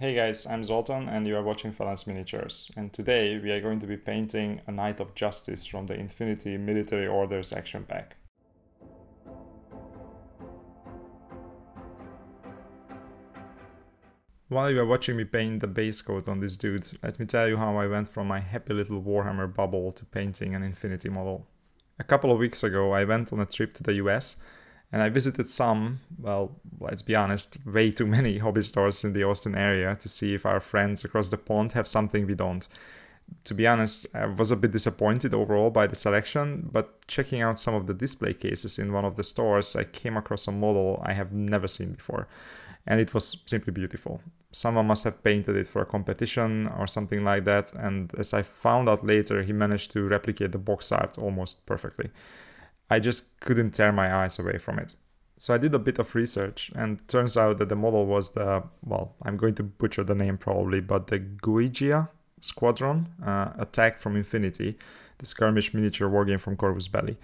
Hey guys, I'm Zoltan and you are watching Ph3lan's Miniatures. And today we are going to be painting a Knight of Justice from the Infinity Military Orders action pack. While you are watching me paint the base coat on this dude, let me tell you how I went from my happy little Warhammer bubble to painting an Infinity model. A couple of weeks ago I went on a trip to the US and I visited some, well, let's be honest, way too many hobby stores in the Austin area to see if our friends across the pond have something we don't. To be honest, I was a bit disappointed overall by the selection, but checking out some of the display cases in one of the stores, I came across a model I have never seen before, and it was simply beautiful. Someone must have painted it for a competition or something like that, and as I found out later, he managed to replicate the box art almost perfectly. I just couldn't tear my eyes away from it. So I did a bit of research and turns out that the model was the, well, I'm going to butcher the name probably, but the Guijia Squadron uh, a TAG from Infinity, the skirmish miniature wargame from Corvus Belli.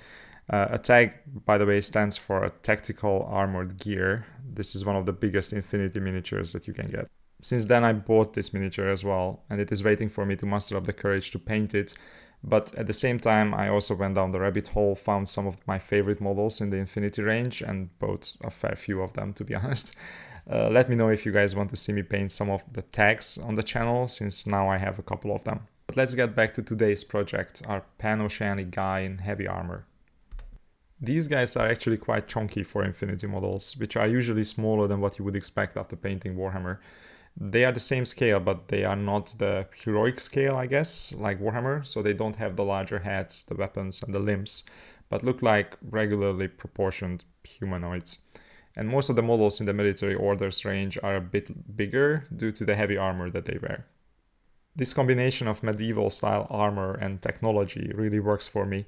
Uh, a TAG, by the way, stands for a tactical armored gear. This is one of the biggest Infinity miniatures that you can get. Since then, I bought this miniature as well, and it is waiting for me to muster up the courage to paint it but at the same time, I also went down the rabbit hole, found some of my favorite models in the Infinity range, and bought a fair few of them, to be honest. Uh, let me know if you guys want to see me paint some of the tags on the channel, since now I have a couple of them. But let's get back to today's project, our Pan-Oceanic guy in heavy armor. These guys are actually quite chunky for Infinity models, which are usually smaller than what you would expect after painting Warhammer. They are the same scale, but they are not the heroic scale, I guess, like Warhammer. So they don't have the larger heads, the weapons, and the limbs, but look like regularly proportioned humanoids. And most of the models in the military orders range are a bit bigger due to the heavy armor that they wear. This combination of medieval style armor and technology really works for me.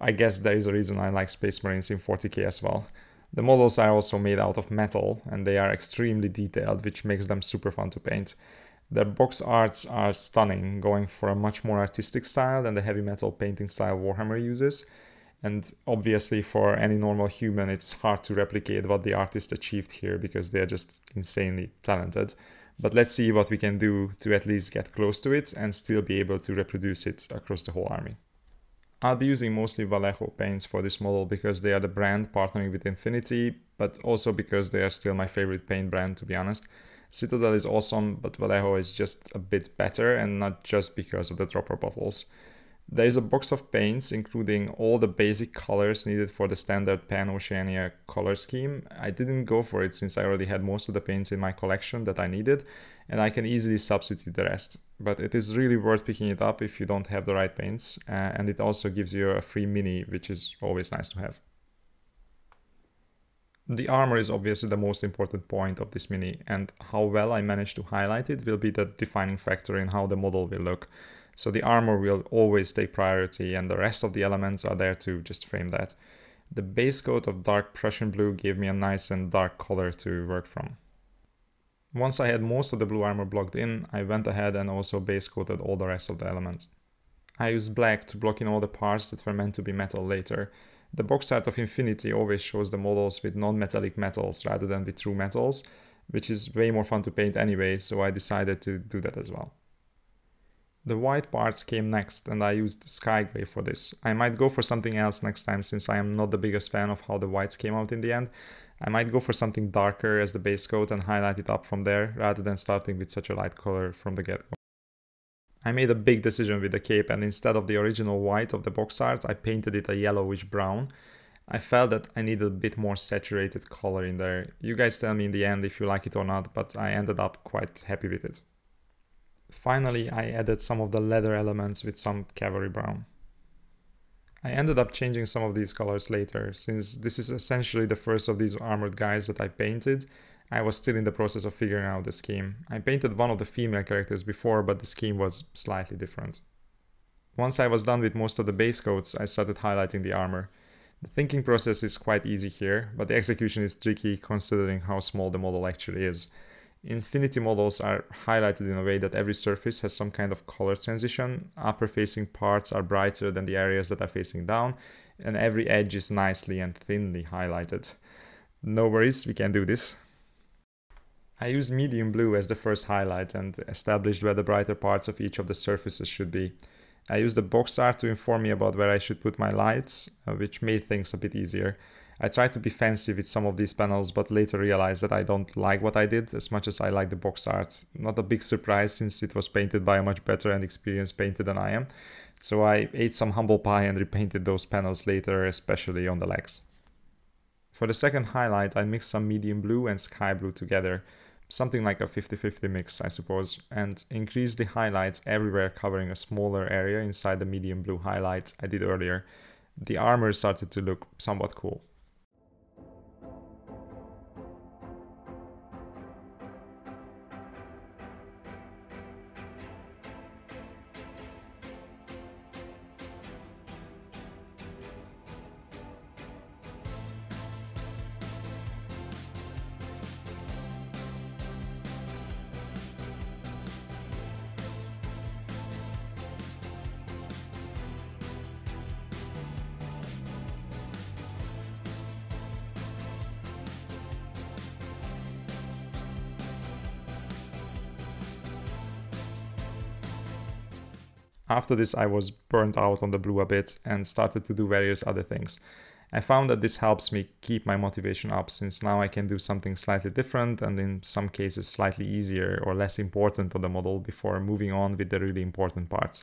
I guess there is a reason I like Space Marines in 40k as well. The models are also made out of metal and they are extremely detailed, which makes them super fun to paint. The box arts are stunning, going for a much more artistic style than the heavy metal painting style Warhammer uses. And obviously, for any normal human, it's hard to replicate what the artist achieved here because they're just insanely talented. But let's see what we can do to at least get close to it and still be able to reproduce it across the whole army. I'll be using mostly Vallejo paints for this model because they are the brand partnering with Infinity, but also because they are still my favorite paint brand to be honest. Citadel is awesome, but Vallejo is just a bit better and not just because of the dropper bottles. There is a box of paints including all the basic colors needed for the standard Pan Oceania color scheme. I didn't go for it since I already had most of the paints in my collection that I needed and I can easily substitute the rest. But it is really worth picking it up if you don't have the right paints uh, and it also gives you a free mini which is always nice to have. The armor is obviously the most important point of this mini and how well I manage to highlight it will be the defining factor in how the model will look. So the armor will always take priority and the rest of the elements are there to just frame that. The base coat of dark Prussian blue gave me a nice and dark color to work from. Once I had most of the blue armor blocked in, I went ahead and also base coated all the rest of the elements. I used black to block in all the parts that were meant to be metal later. The box art of Infinity always shows the models with non-metallic metals rather than with true metals, which is way more fun to paint anyway, so I decided to do that as well. The white parts came next and I used sky gray for this. I might go for something else next time since I am not the biggest fan of how the whites came out in the end. I might go for something darker as the base coat and highlight it up from there rather than starting with such a light color from the get-go. I made a big decision with the cape and instead of the original white of the box art, I painted it a yellowish brown. I felt that I needed a bit more saturated color in there. You guys tell me in the end if you like it or not, but I ended up quite happy with it. Finally, I added some of the leather elements with some cavalry brown. I ended up changing some of these colors later, since this is essentially the first of these armored guys that I painted, I was still in the process of figuring out the scheme. I painted one of the female characters before, but the scheme was slightly different. Once I was done with most of the base coats, I started highlighting the armor. The thinking process is quite easy here, but the execution is tricky considering how small the model actually is. Infinity models are highlighted in a way that every surface has some kind of color transition. Upper facing parts are brighter than the areas that are facing down, and every edge is nicely and thinly highlighted. No worries, we can do this. I used medium blue as the first highlight and established where the brighter parts of each of the surfaces should be. I used the box art to inform me about where I should put my lights, uh, which made things a bit easier. I tried to be fancy with some of these panels, but later realized that I don't like what I did as much as I like the box art. Not a big surprise since it was painted by a much better and experienced painter than I am. So I ate some humble pie and repainted those panels later, especially on the legs. For the second highlight, I mixed some medium blue and sky blue together, something like a 50-50 mix, I suppose, and increased the highlights everywhere covering a smaller area inside the medium blue highlights I did earlier. The armor started to look somewhat cool. After this, I was burnt out on the blue a bit and started to do various other things. I found that this helps me keep my motivation up since now I can do something slightly different and in some cases slightly easier or less important on the model before moving on with the really important parts.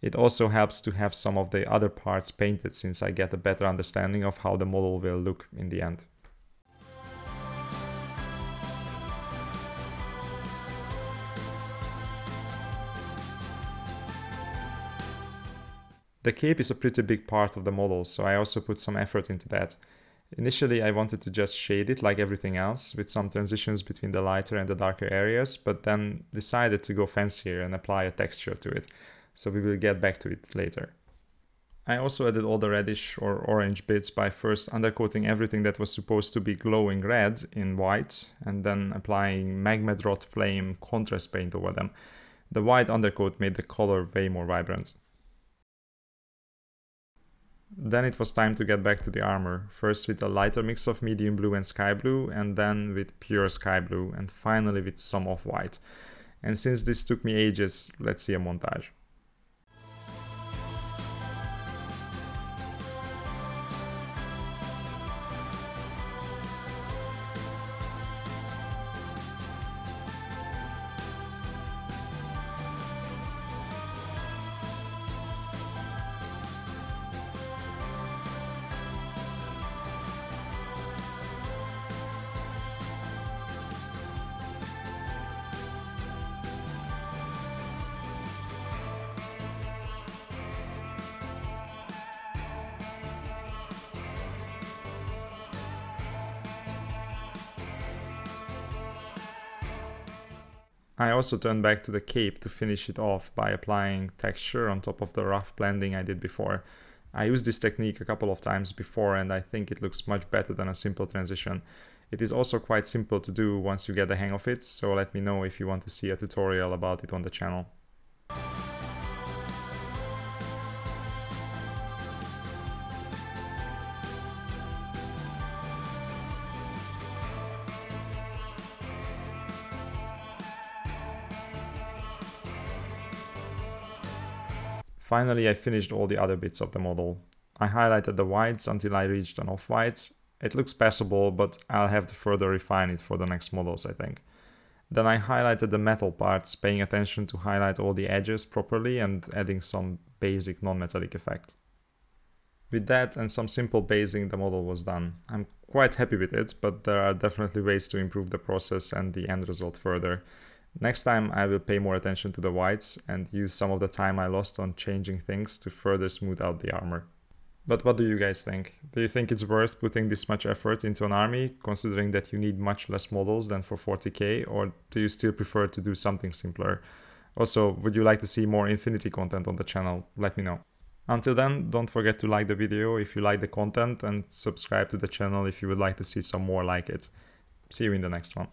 It also helps to have some of the other parts painted since I get a better understanding of how the model will look in the end. The cape is a pretty big part of the model, so I also put some effort into that. Initially, I wanted to just shade it like everything else, with some transitions between the lighter and the darker areas, but then decided to go fancier and apply a texture to it, so we will get back to it later. I also added all the reddish or orange bits by first undercoating everything that was supposed to be glowing red in white, and then applying Magmadroth Flame contrast paint over them. The white undercoat made the color way more vibrant. Then it was time to get back to the armor, first with a lighter mix of medium blue and sky blue, and then with pure sky blue, and finally with some off-white. And since this took me ages, let's see a montage. I also turned back to the cape to finish it off by applying texture on top of the rough blending I did before. I used this technique a couple of times before and I think it looks much better than a simple transition. It is also quite simple to do once you get the hang of it, so let me know if you want to see a tutorial about it on the channel. Finally, I finished all the other bits of the model. I highlighted the whites until I reached an off-white. It looks passable, but I'll have to further refine it for the next models, I think. Then I highlighted the metal parts, paying attention to highlight all the edges properly and adding some basic non-metallic effect. With that and some simple basing, the model was done. I'm quite happy with it, but there are definitely ways to improve the process and the end result further. Next time I will pay more attention to the whites and use some of the time I lost on changing things to further smooth out the armor. But what do you guys think? Do you think it's worth putting this much effort into an army, considering that you need much less models than for 40k, or do you still prefer to do something simpler? Also, would you like to see more Infinity content on the channel? Let me know. Until then, don't forget to like the video if you like the content and subscribe to the channel if you would like to see some more like it. See you in the next one.